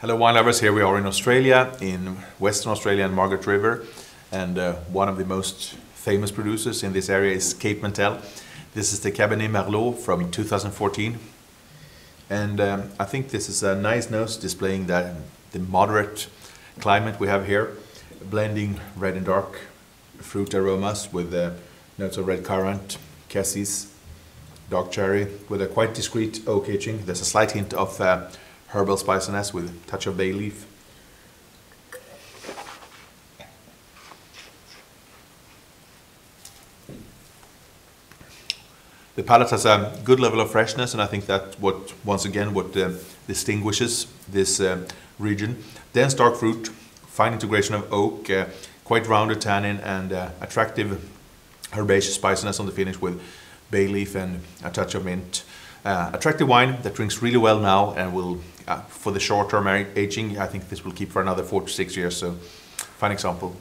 Hello wine lovers, here we are in Australia, in Western Australia and Margaret River. And uh, one of the most famous producers in this area is Cape Mentelle. This is the Cabernet Merlot from 2014. And um, I think this is a nice nose displaying the, the moderate climate we have here, blending red and dark fruit aromas with uh, notes of red currant, cassis, dark cherry, with a quite discreet oak aging. There's a slight hint of uh, herbal spiciness with a touch of bay leaf. The palate has a good level of freshness, and I think that what once again what uh, distinguishes this uh, region. Dense dark fruit, fine integration of oak, uh, quite rounded tannin, and uh, attractive herbaceous spiciness on the finish with bay leaf and a touch of mint. Uh, attractive wine that drinks really well now and will, uh, for the short term aging, I think this will keep for another four to six years. So, fine example.